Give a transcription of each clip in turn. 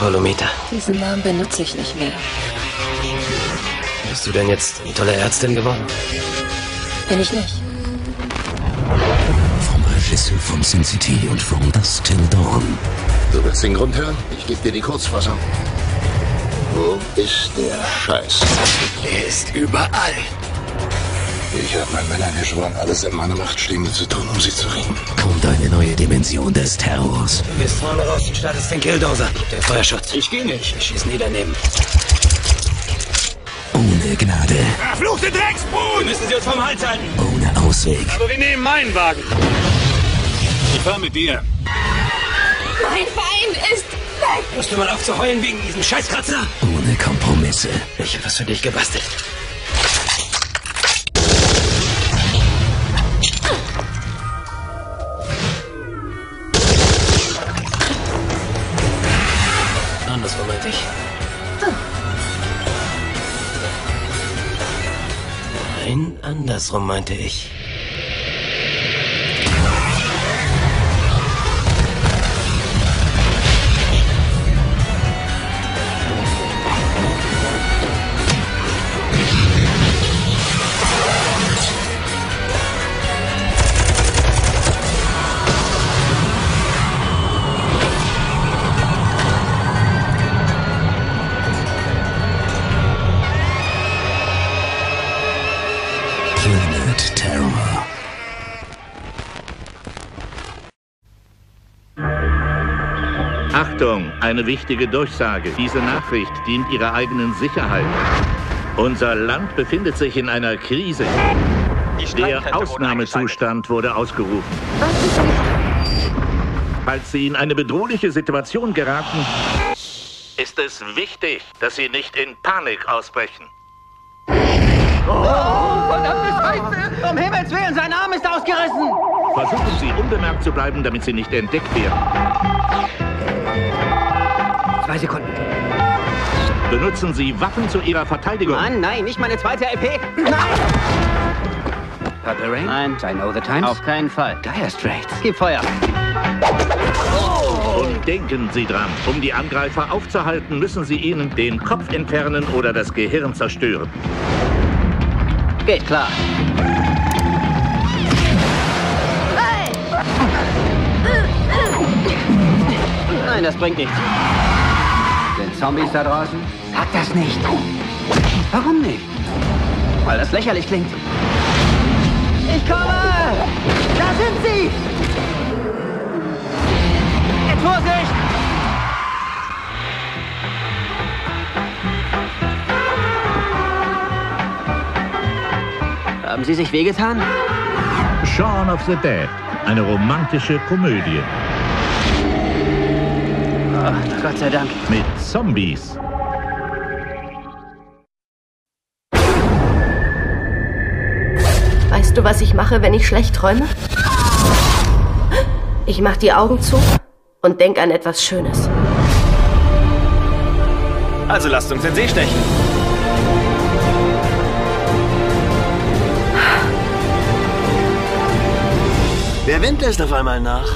Palomita. Diesen Namen benutze ich nicht mehr. Bist du denn jetzt eine tolle Ärztin geworden? Bin ich nicht. Vom Regisseur von Sin City und From Dusk Till Dawn. Du willst den Grund hören? Ich gebe dir die Kurzfassung. Wo ist der Scheiß? Er ist überall. Ich habe meinen Männern geschworen, alles in meiner Macht Stehende zu tun, um sie zu retten. Kommt eine neue Dimension des Terrors. Du gehst vorne raus und startest den Killdozer. Der Feuerschutz. Ich gehe nicht. Ich schieße nie daneben. Ohne Gnade. Verfluchte Drecksbrut! Müssen Sie uns vom Hals halten. Ohne Ausweg. Aber wir nehmen meinen Wagen. Ich fahr mit dir. Mein Feind ist weg! Musst du mal auf zu heulen wegen diesem Scheißkratzer? Ohne Kompromisse. Ich hab was für dich gebastelt. Andersrum meinte ich. Eine wichtige Durchsage. Diese Nachricht dient Ihrer eigenen Sicherheit. Unser Land befindet sich in einer Krise. Der Ausnahmezustand wurde ausgerufen. Falls Sie in eine bedrohliche Situation geraten, ist es wichtig, dass Sie nicht in Panik ausbrechen. Um Himmels Willen, sein Arm ist ausgerissen! Versuchen Sie unbemerkt zu bleiben, damit Sie nicht entdeckt werden. Zwei Sekunden. Benutzen Sie Waffen zu Ihrer Verteidigung. Mann, nein, nicht meine zweite LP. Purple Rain? Nein, I know the times. Auf keinen Fall. Dire Straits. Gib Feuer. Und denken Sie dran, um die Angreifer aufzuhalten, müssen Sie ihnen den Kopf entfernen oder das Gehirn zerstören. Geht klar. Nein, das bringt nichts. Zombies da draußen? Sag das nicht. Warum nicht? Weil das lächerlich klingt. Ich komme! Da sind sie! Jetzt Vorsicht! Haben Sie sich wehgetan? Shaun of the Dead, eine romantische Komödie Oh, Gott sei Dank. mit Zombies. Weißt du, was ich mache, wenn ich schlecht träume? Ich mach die Augen zu und denk an etwas Schönes. Also lasst uns in See stechen. Der Wind lässt auf einmal nach.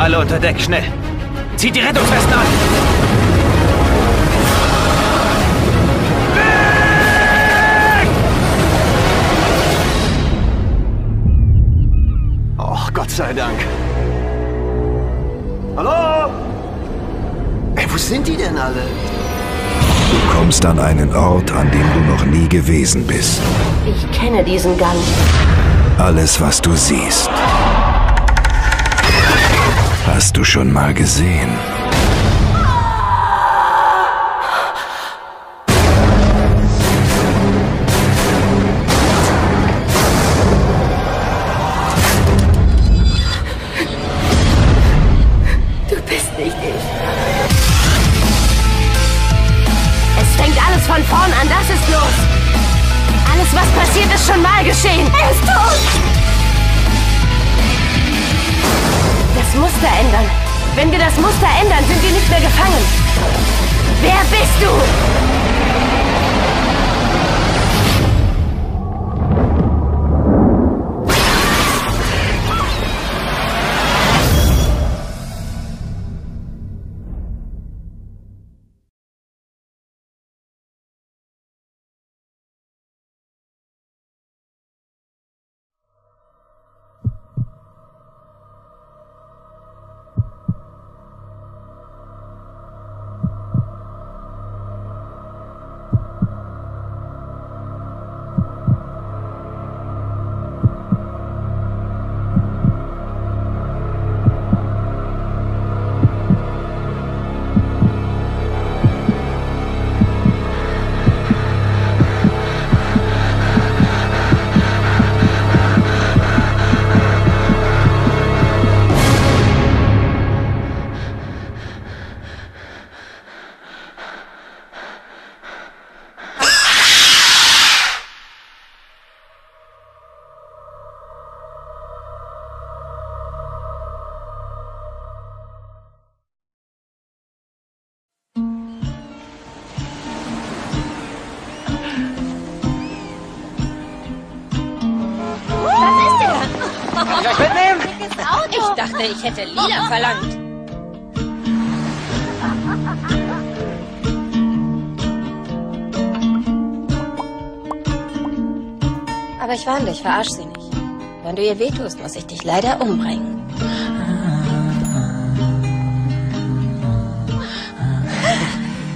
Alle unter Deck, schnell. Zieht die Rettungswesten an. Oh, Gott sei Dank. Hallo? Ey, wo sind die denn alle? Du kommst an einen Ort, an dem du noch nie gewesen bist. Ich kenne diesen Gang. Alles, was du siehst, hast du schon mal gesehen. Das Muster ändern, sind wir nicht mehr gefangen. Wer bist du? Ich euch mitnehmen? Ich dachte, ich hätte lila verlangt. Aber ich warne dich, verarsch sie nicht. Wenn du ihr wehtust, muss ich dich leider umbringen.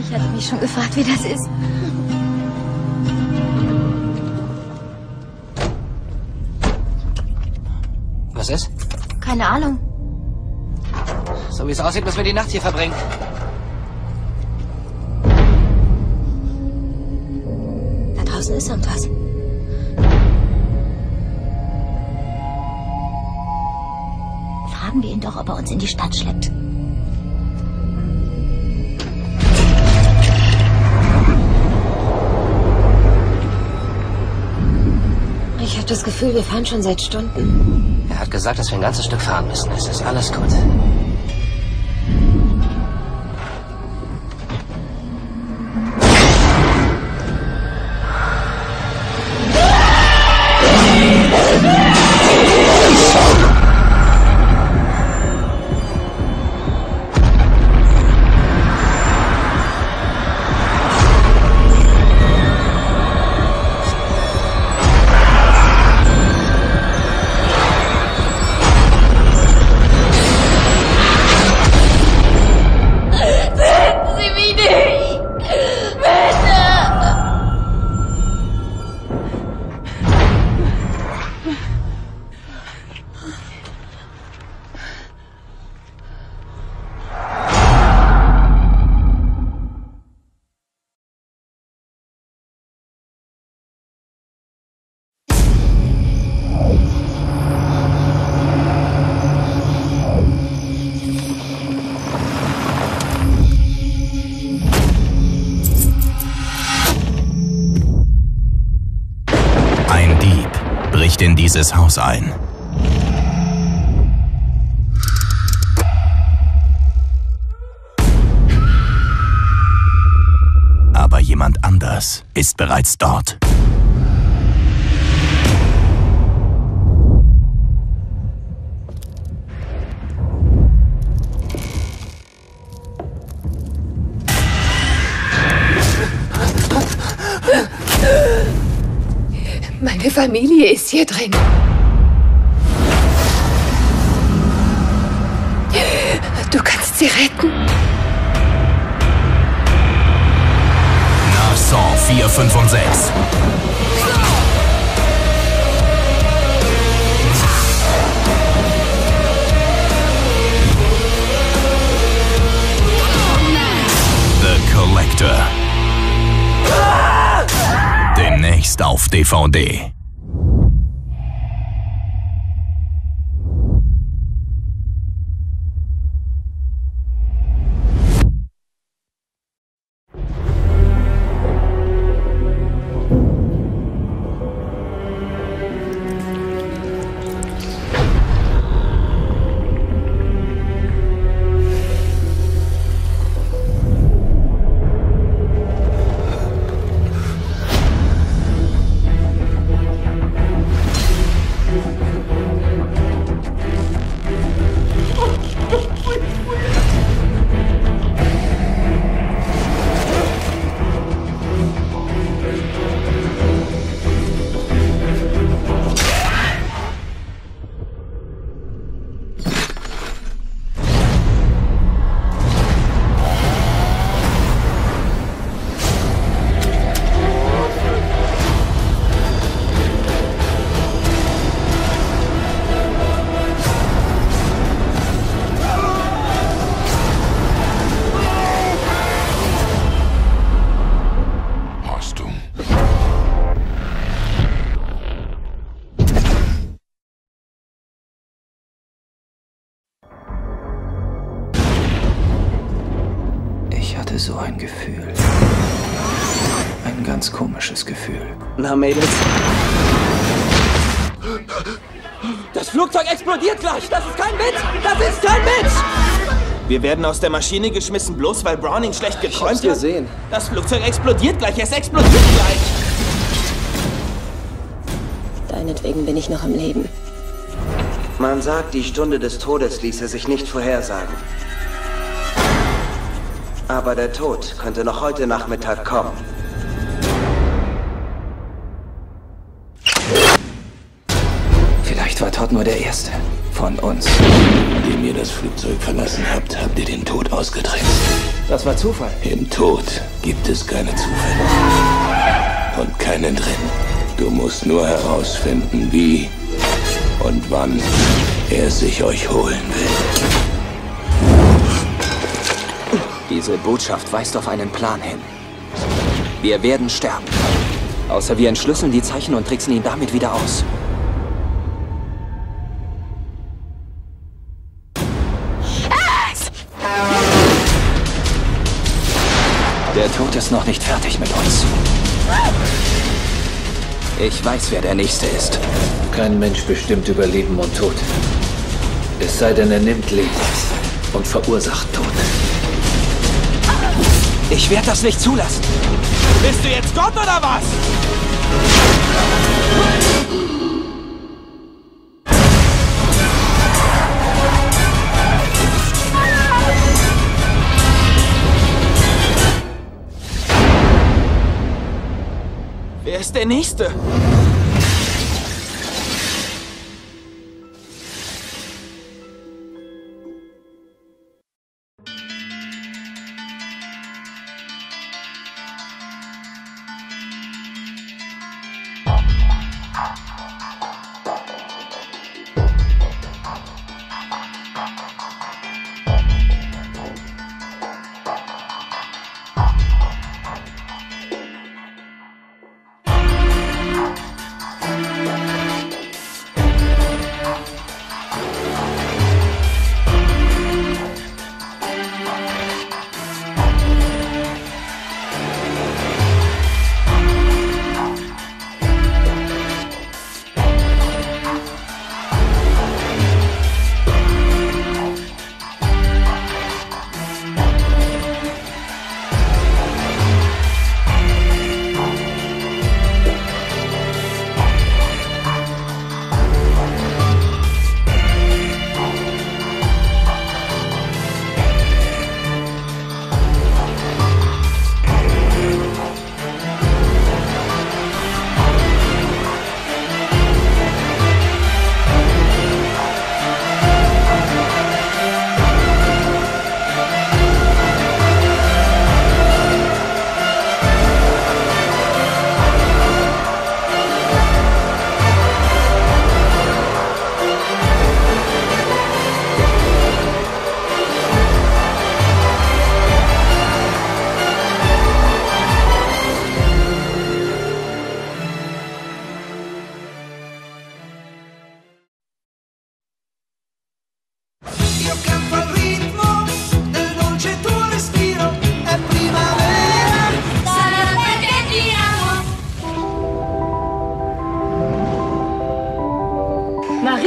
Ich hatte mich schon gefragt, wie das ist. Was ist? Keine Ahnung. So wie es aussieht, müssen wir die Nacht hier verbringen. Da draußen ist irgendwas. Fragen wir ihn doch, ob er uns in die Stadt schleppt. Ich habe das Gefühl, wir fahren schon seit Stunden. Er hat gesagt, dass wir ein ganzes Stück fahren müssen. Es ist alles gut. Dieses Haus ein. Aber jemand anders ist bereits dort. Meine Familie ist hier drin. Du kannst sie retten. Nach Saw 4, 5 und 6. The Collector. Demnächst auf DVD. Komisches Gefühl. Na, Mädels. Das Flugzeug explodiert gleich! Das ist kein Witz! Das ist kein Witz! Wir werden aus der Maschine geschmissen, bloß weil Browning schlecht geträumt hat. gesehen. Das Flugzeug explodiert gleich. Es explodiert gleich. Deinetwegen bin ich noch am Leben. Man sagt, die Stunde des Todes ließe sich nicht vorhersagen. Aber der Tod könnte noch heute Nachmittag kommen. Nur der Erste von uns. Indem ihr das Flugzeug verlassen habt, habt ihr den Tod ausgetrickst. Das war Zufall. Im Tod gibt es keine Zufälle. Und keinen drin. Du musst nur herausfinden, wie und wann er sich euch holen will. Diese Botschaft weist auf einen Plan hin. Wir werden sterben. Außer wir entschlüsseln die Zeichen und tricksen ihn damit wieder aus. Ist noch nicht fertig mit uns. Ich weiß, wer der Nächste ist. Kein Mensch bestimmt über Leben und Tod. Es sei denn, er nimmt Leben und verursacht Tod. Ich werde das nicht zulassen. Bist du jetzt Gott oder was? Wer ist der Nächste?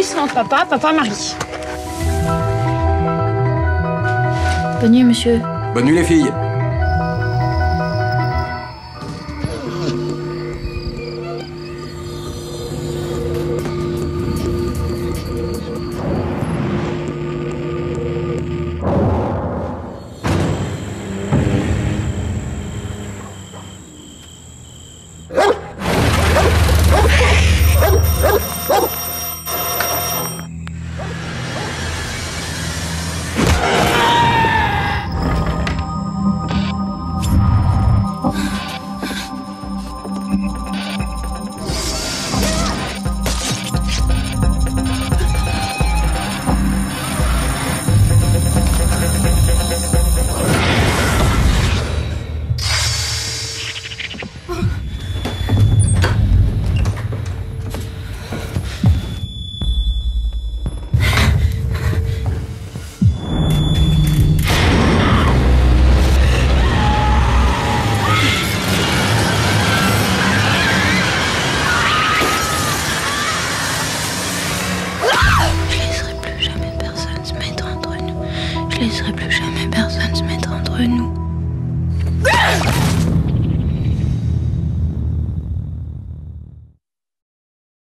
Papa, papa Marie. Bonne nuit, monsieur. Bonne nuit les filles.